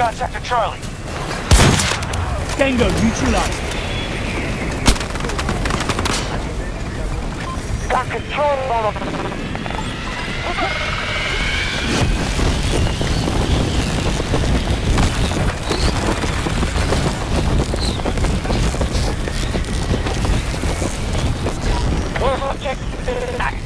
got Sector Charlie. Tango neutralized. Got control of... Object...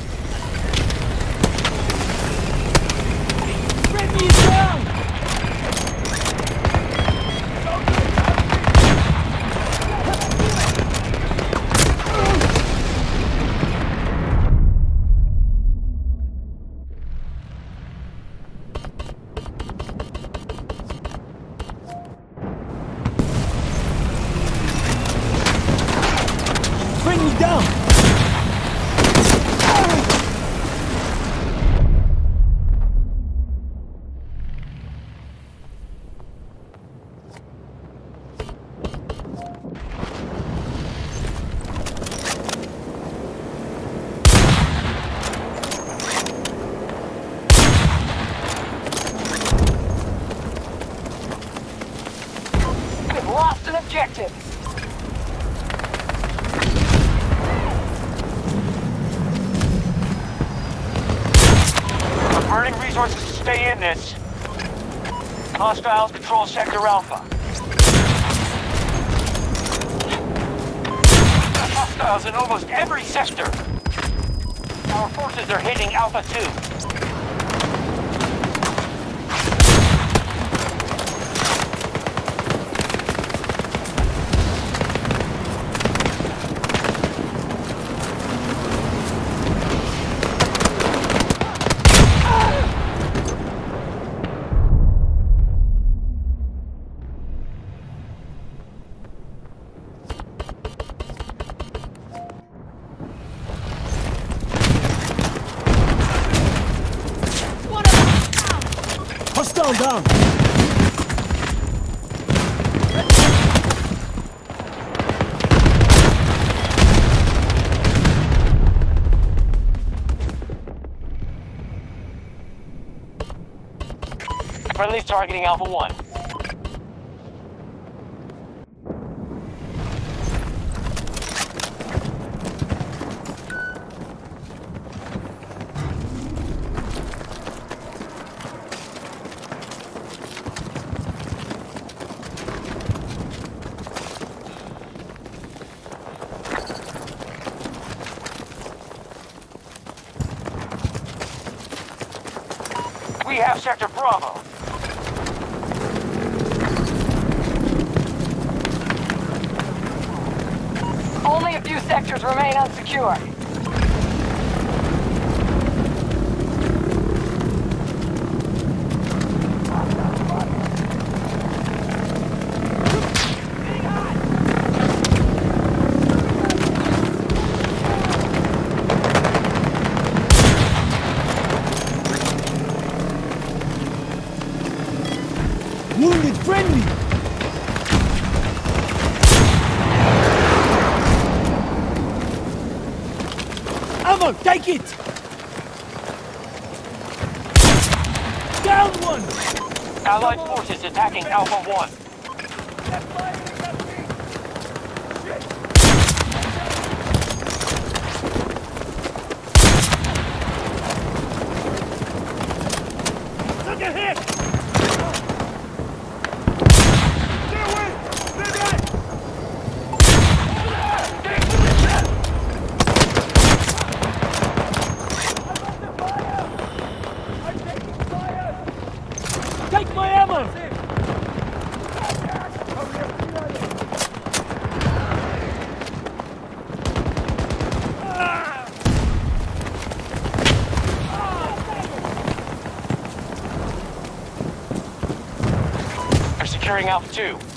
Friendly's targeting Alpha 1. Take it! Down one! Allied forces attacking Alpha 1. clearing out too.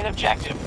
an objective.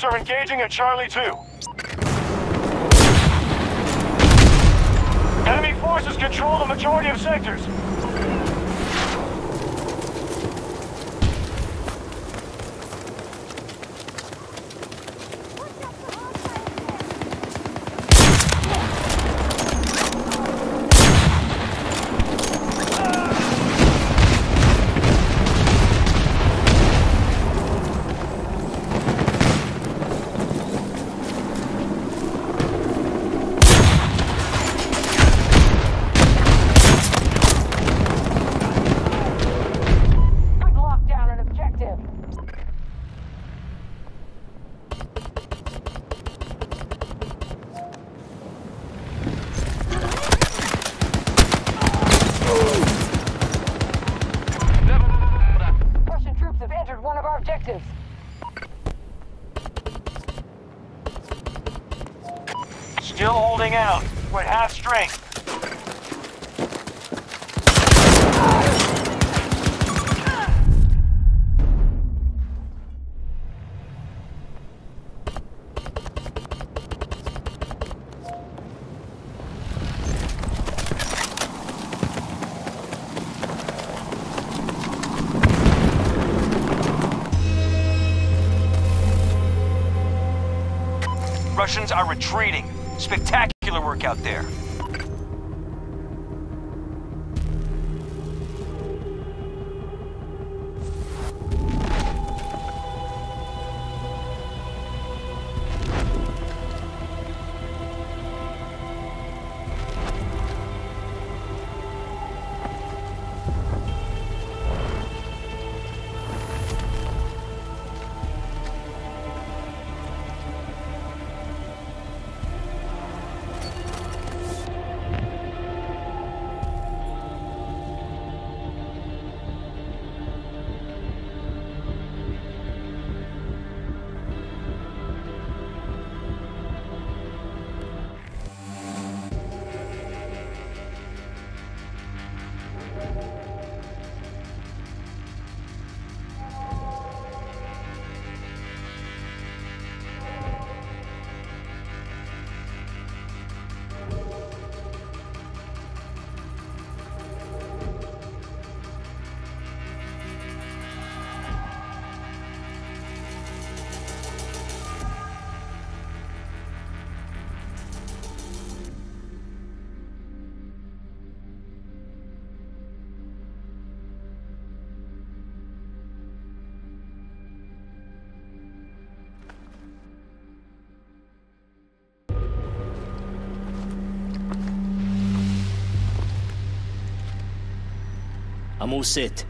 Scouts are engaging at Charlie 2. Enemy forces control the majority of sectors. Russians are retreating. Spectacular work out there. Camus City.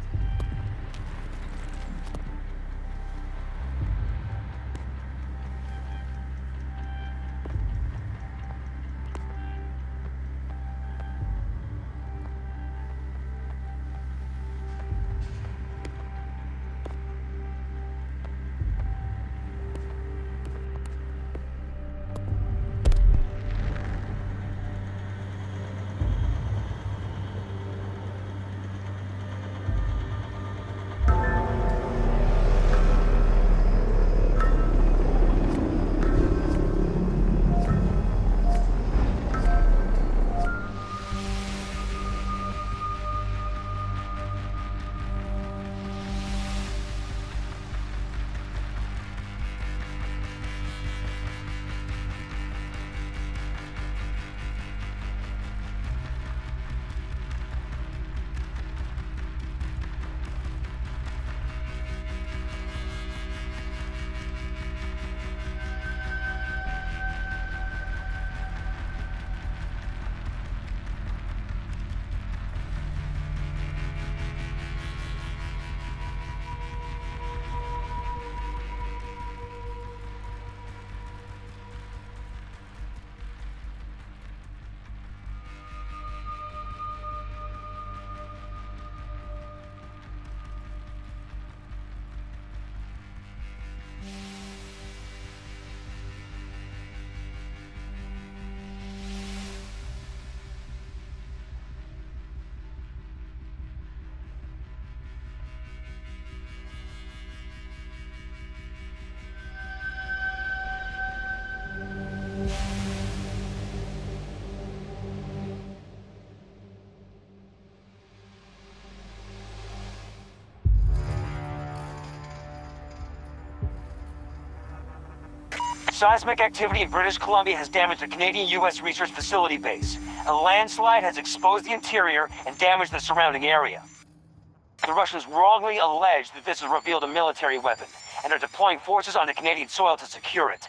Seismic activity in British Columbia has damaged a Canadian-U.S. research facility base. A landslide has exposed the interior and damaged the surrounding area. The Russians wrongly allege that this has revealed a military weapon, and are deploying forces on the Canadian soil to secure it.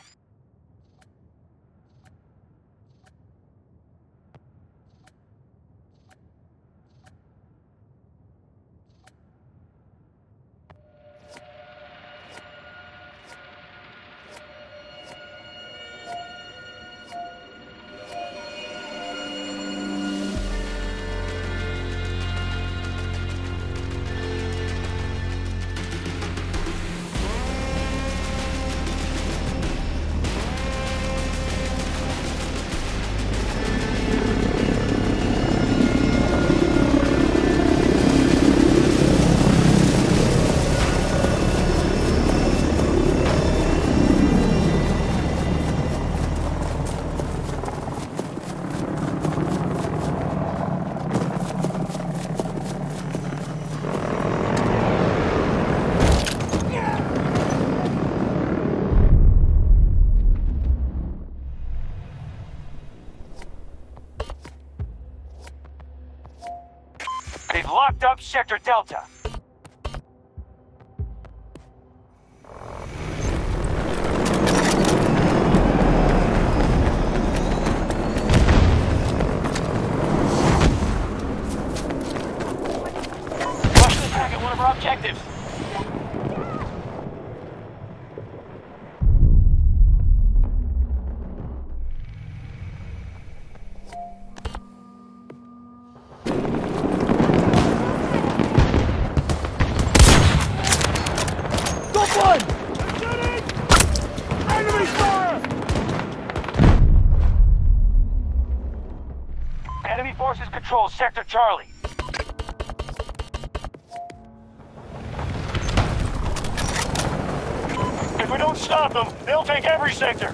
Sector Delta. Sector Charlie. If we don't stop them, they'll take every sector.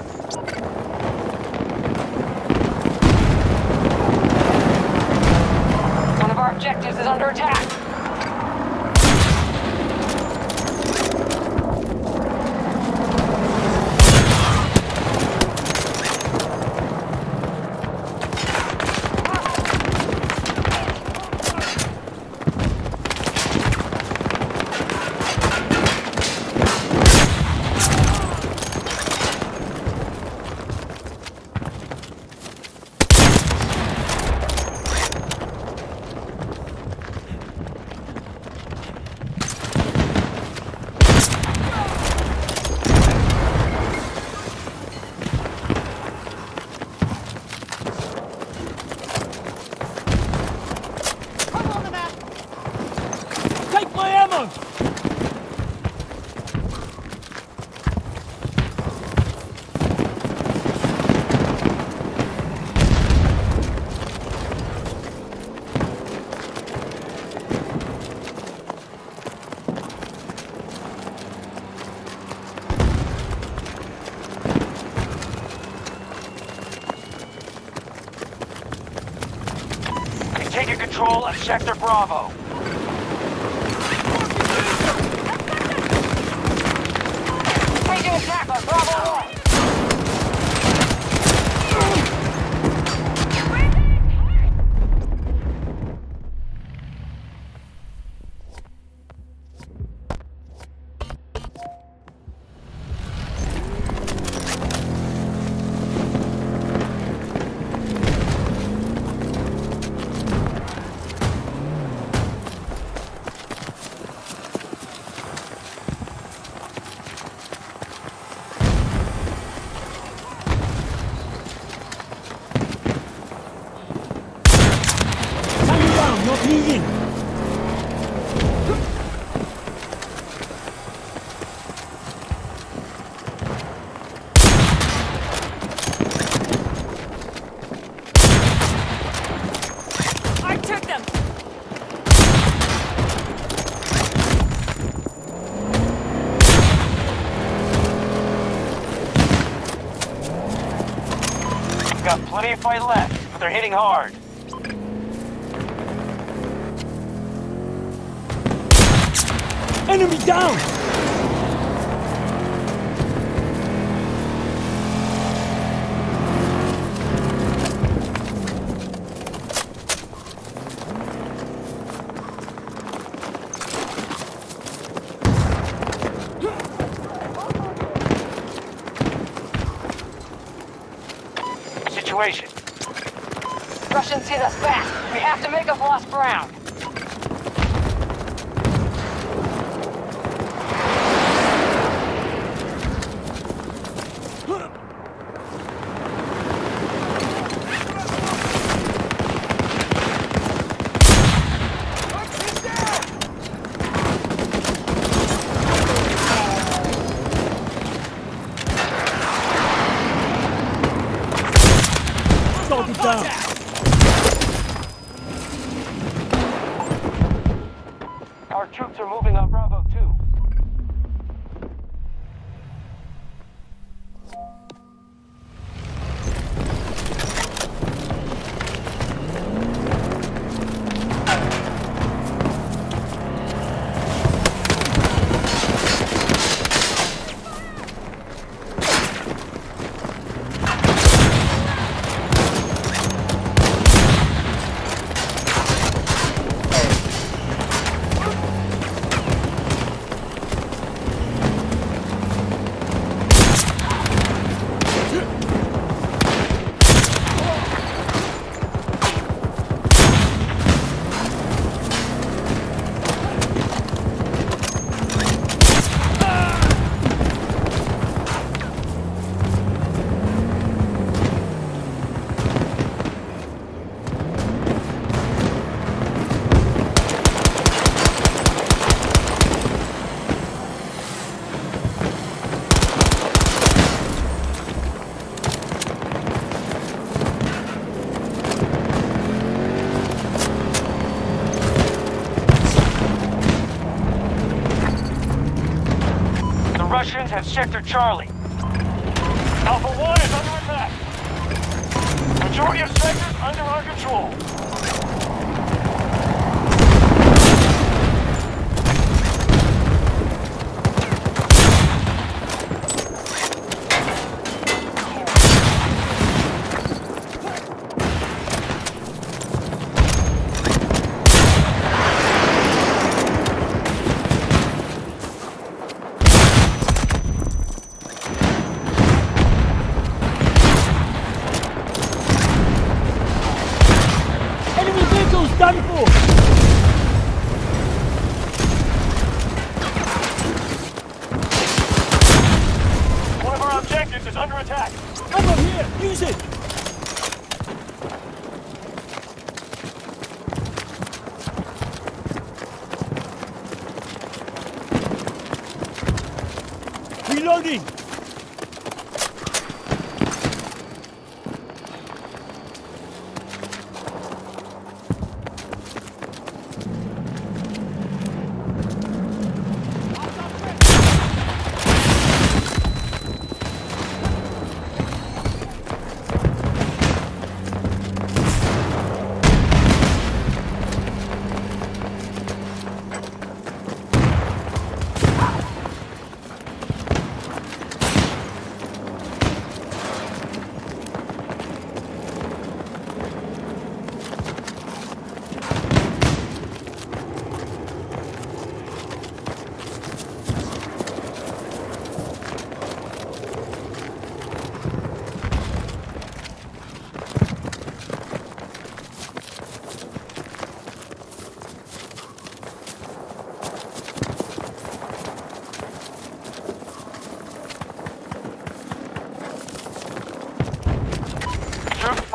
One of our objectives is under attack. Take my ammo! We've control of Sector Bravo. They're hitting hard. To make up lost ground. Russians have Sector Charlie. Alpha 1 is under attack. Majority of sectors under our control.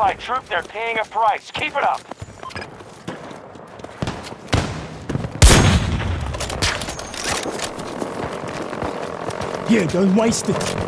Fight troop, they're paying a price. Keep it up. Here, don't waste it.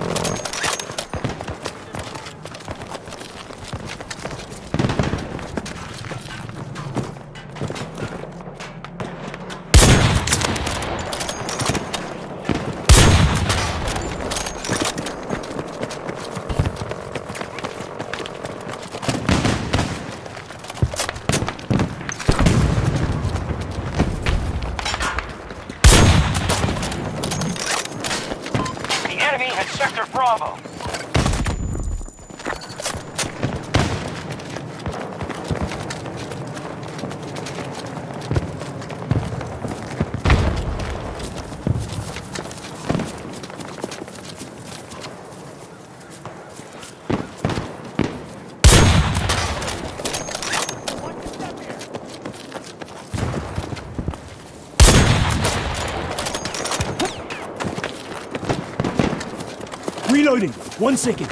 One second.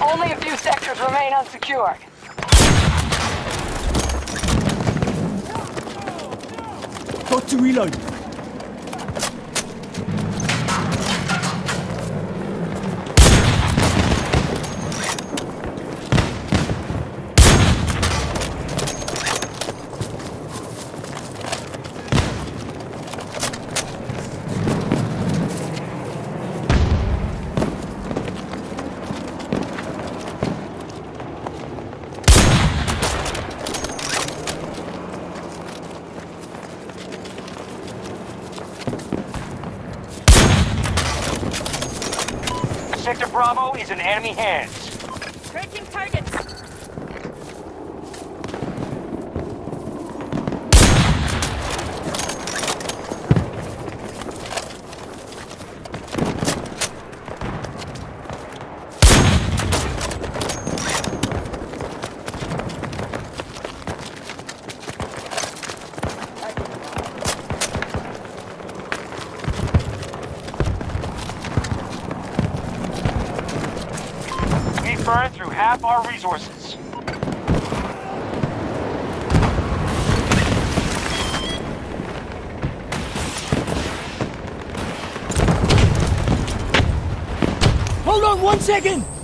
Only a few sectors remain unsecured. Got to reload. enemy hand. second!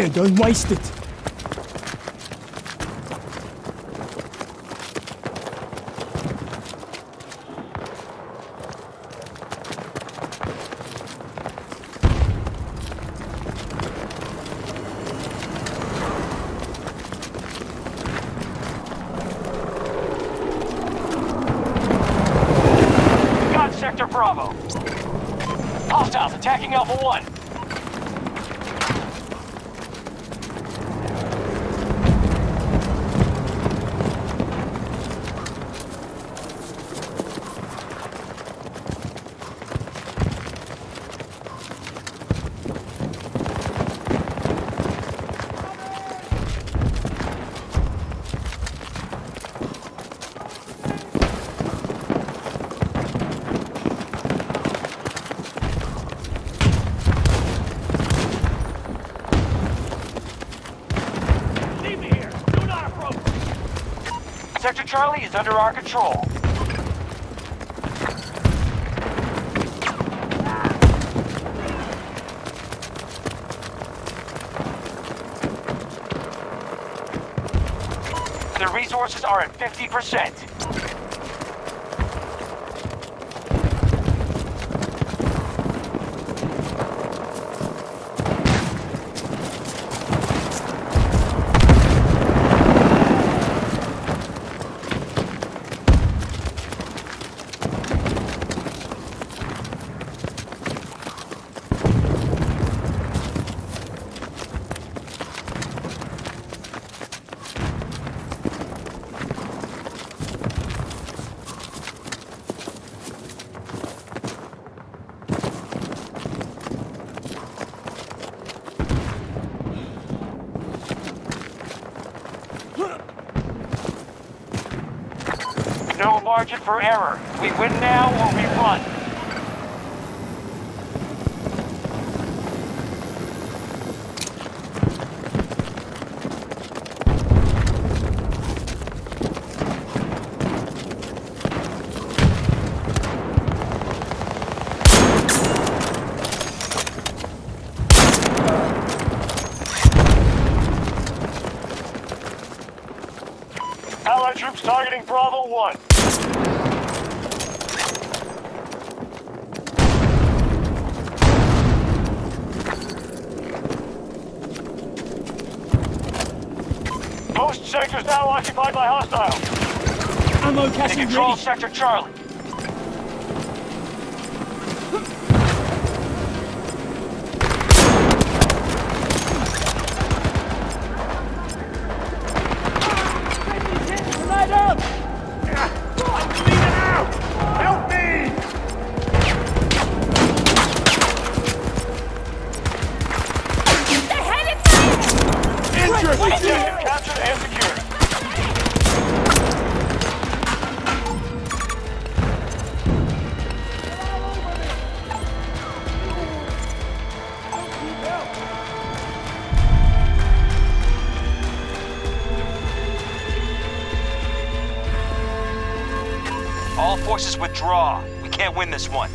Here, don't waste it. Got Sector Bravo. Hostiles attacking Alpha 1. Leave me here! Do not approach! Sector Charlie is under our control. The resources are at 50%. For error. We win now or we run. Allied troops targeting Bravo 1. Most sectors now occupied by hostiles. Ammo cache control ready. Sector Charlie. SS-1.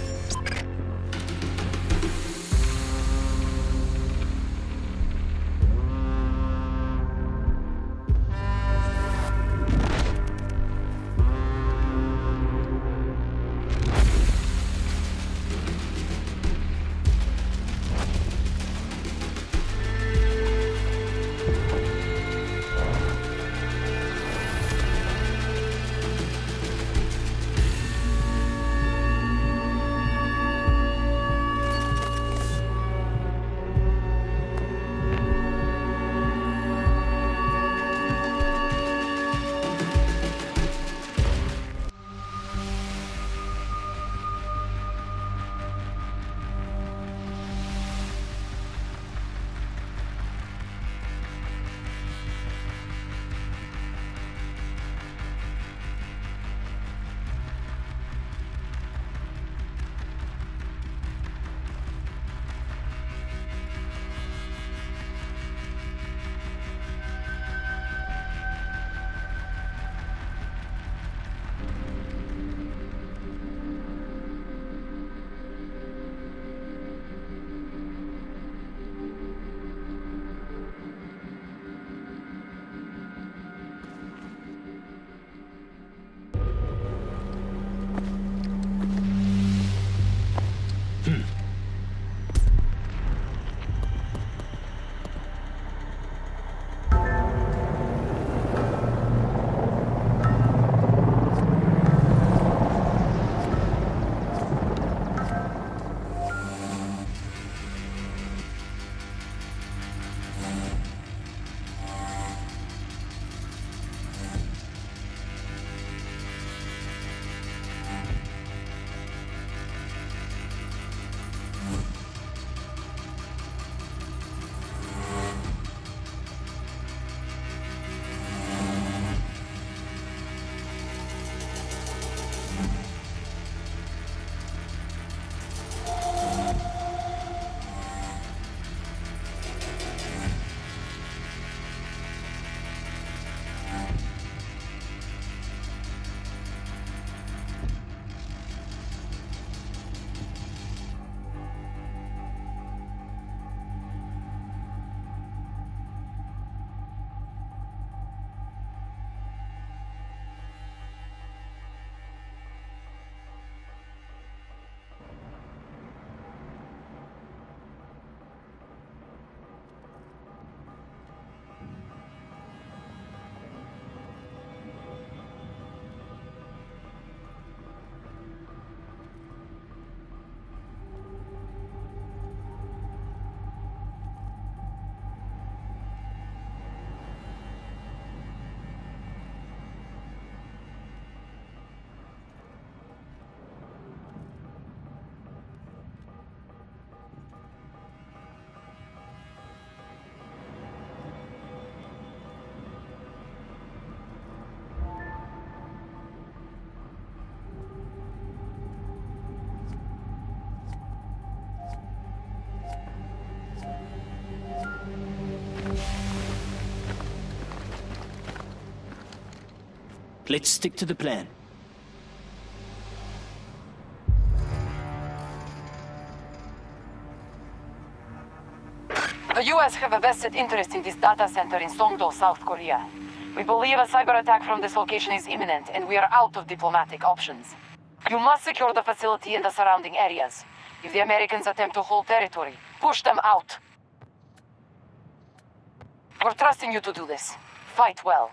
Let's stick to the plan. The US have a vested interest in this data center in Songdo, South Korea. We believe a cyber attack from this location is imminent, and we are out of diplomatic options. You must secure the facility and the surrounding areas. If the Americans attempt to hold territory, push them out. We're trusting you to do this. Fight well.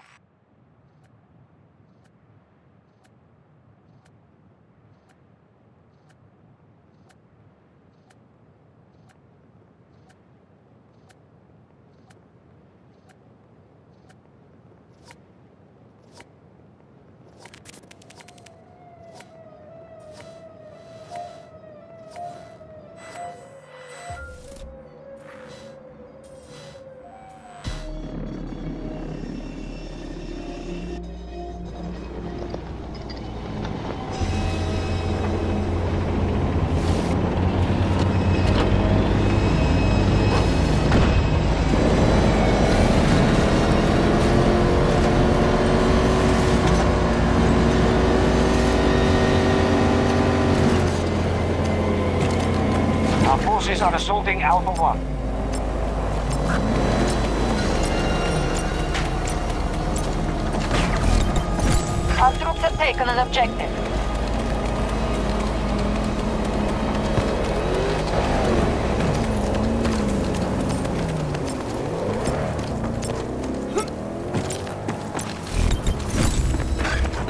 Forces are assaulting Alpha 1. Our troops have taken an objective.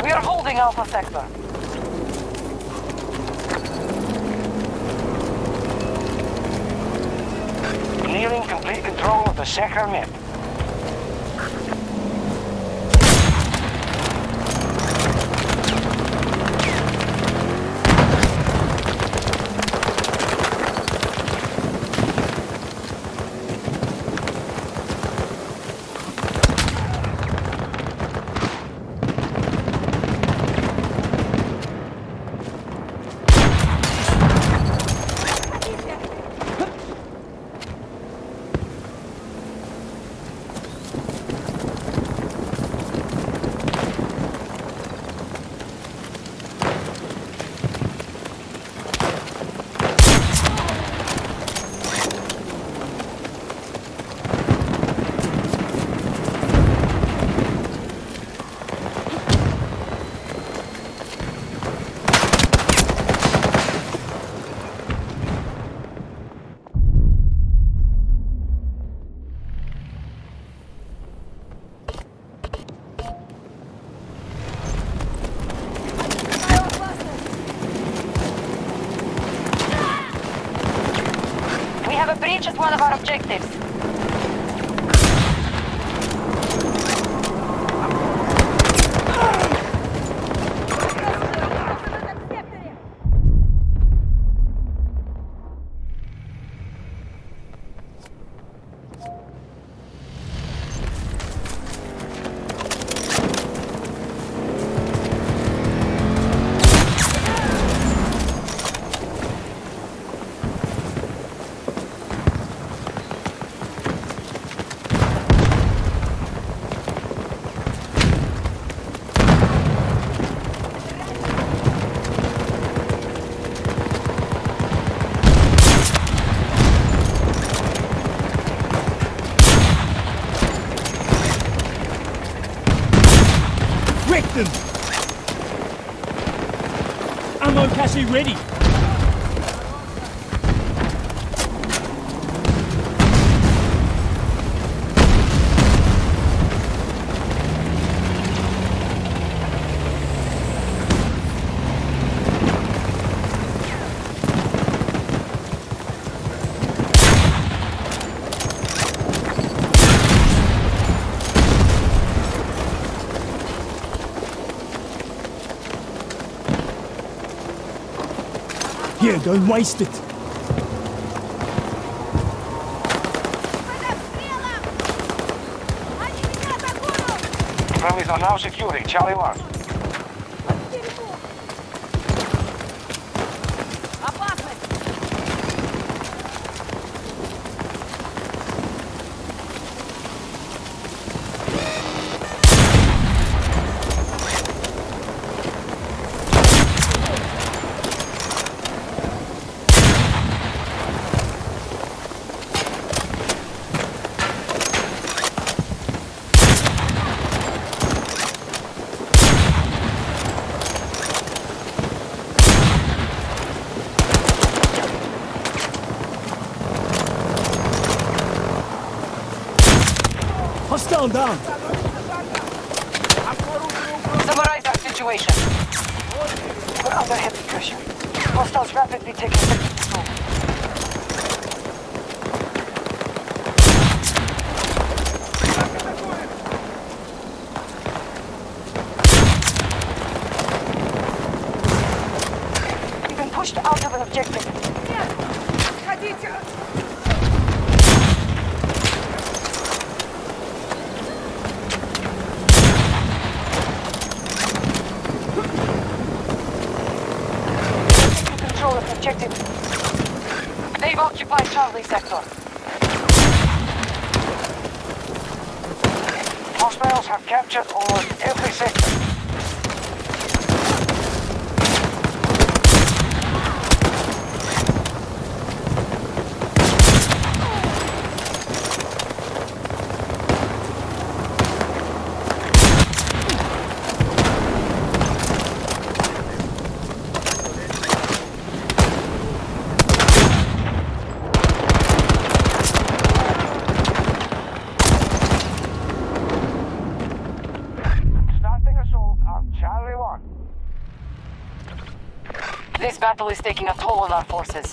We are holding Alpha Sector. The sector Cache ready! Here, don't waste it! Friendlies are now securing Charlie 1. our forces.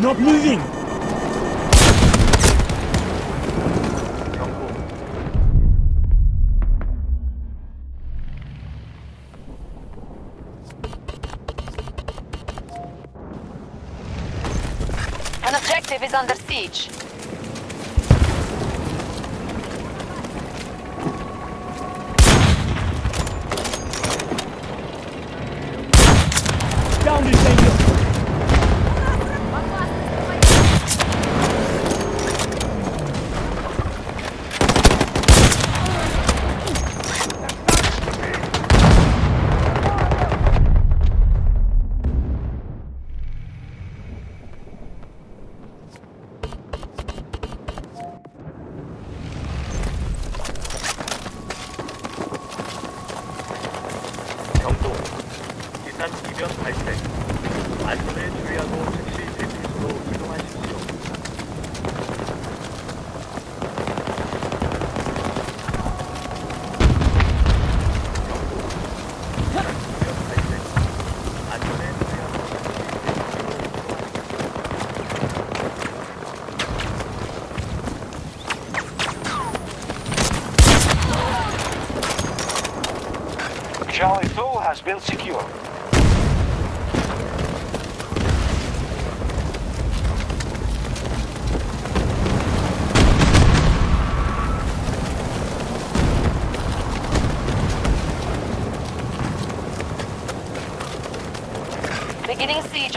not moving!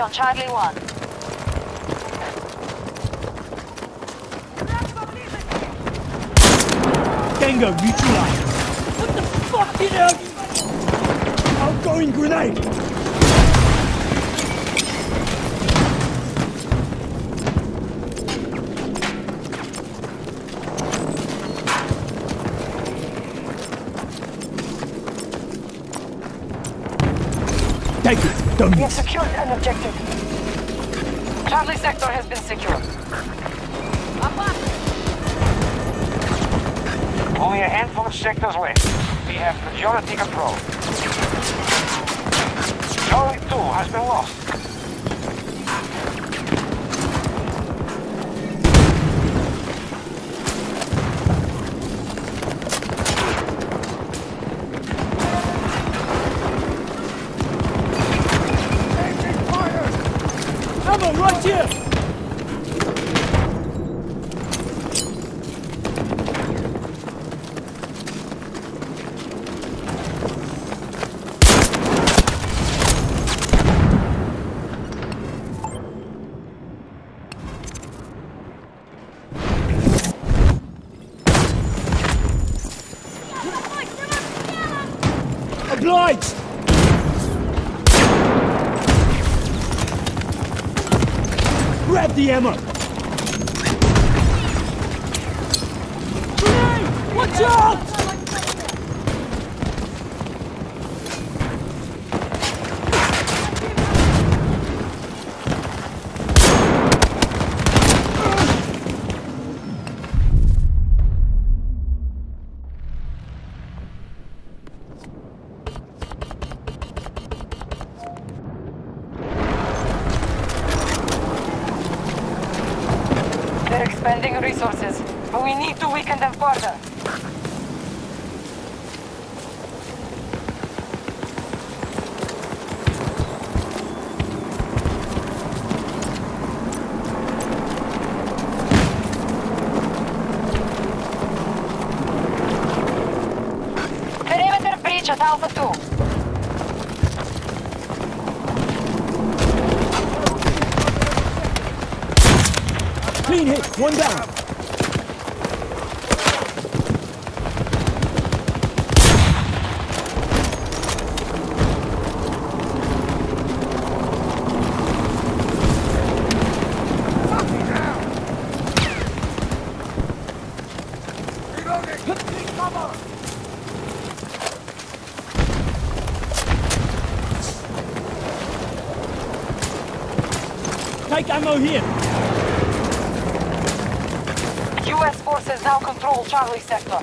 on Charlie 1. Tango neutralize. What the fuck, you know? Outgoing grenade! We have secured an objective. Charlie sector has been secured. Up, up. Only a handful of sectors left. We have majority control. Charlie 2 has been lost. Alpha 2. Clean hit. One down. Ammo here. U.S. forces now control Charlie sector.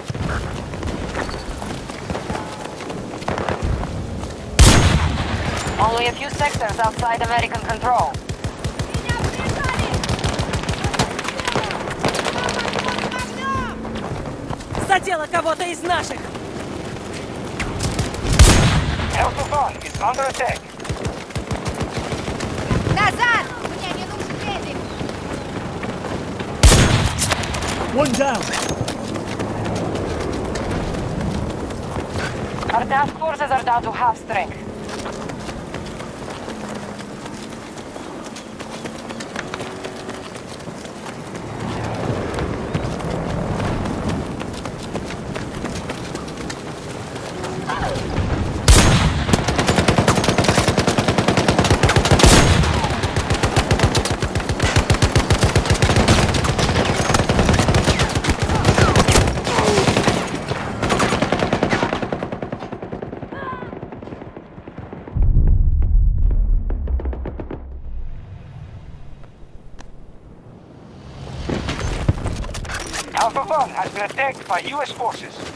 Only a few sectors outside American control. Задела кого-то из наших! Alpha 1 is under attack. One down. Our task forces are down to half strength. Alpha 1 has been attacked by U.S. forces.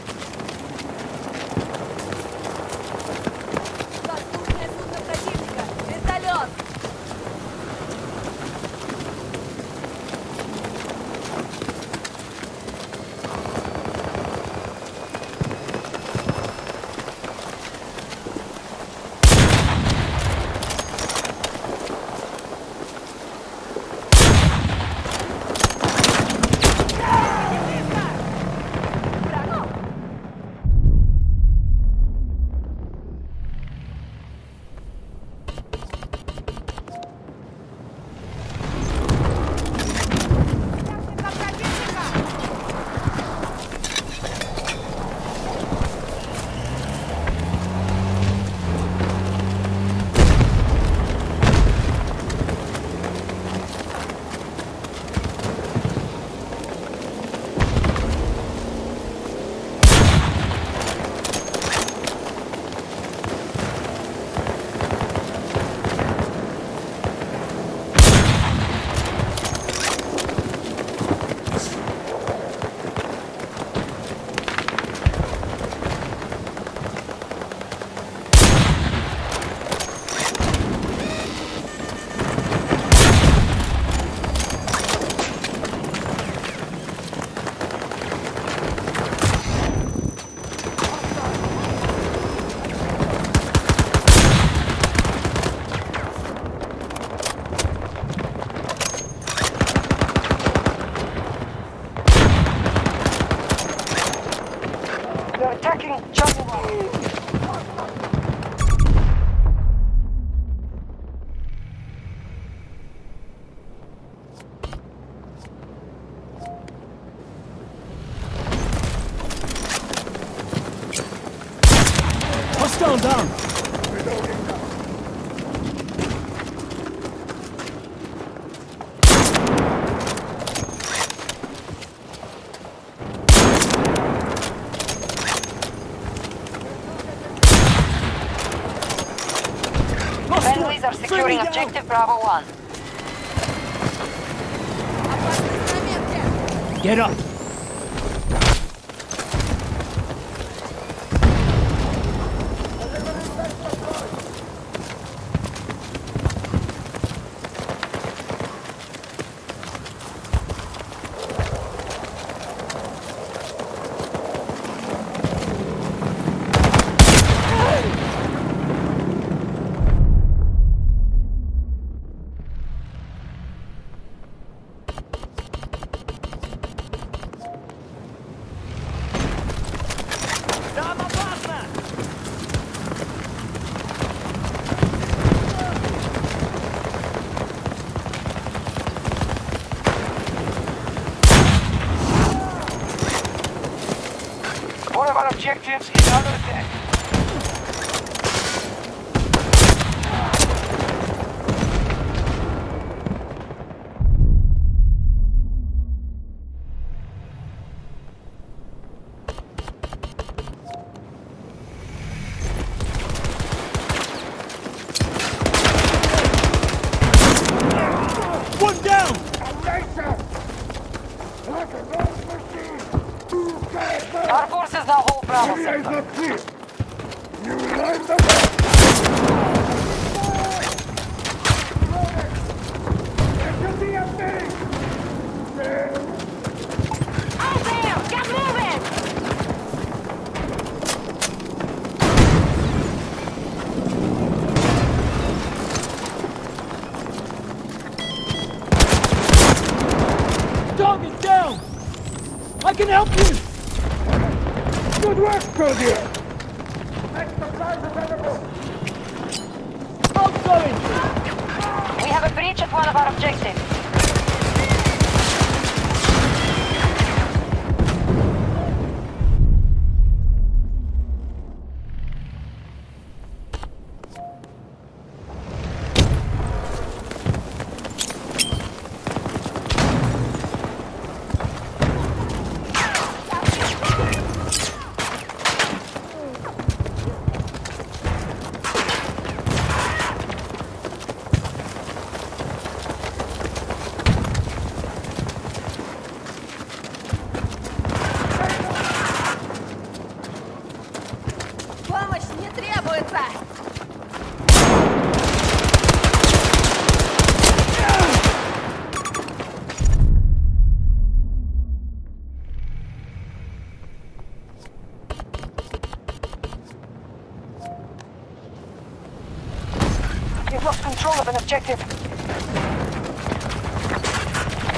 Lost control of an objective.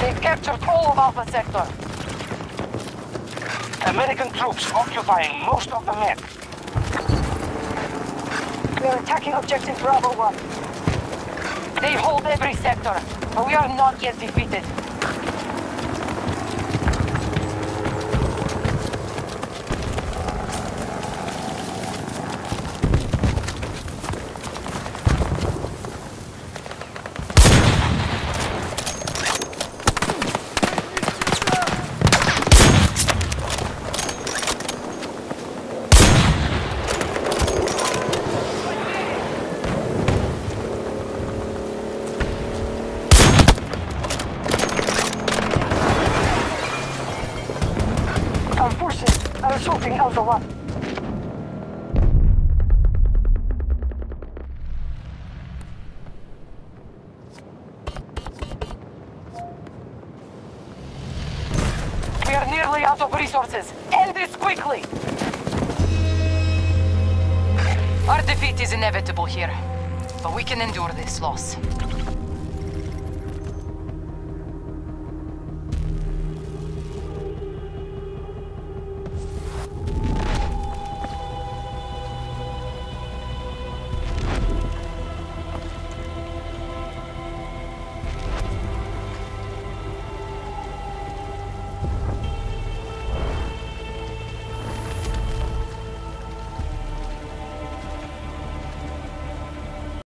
They've captured all of Alpha Sector. American troops occupying most of the map. We are attacking objective Bravo 1. They hold every sector, but we are not yet defeated.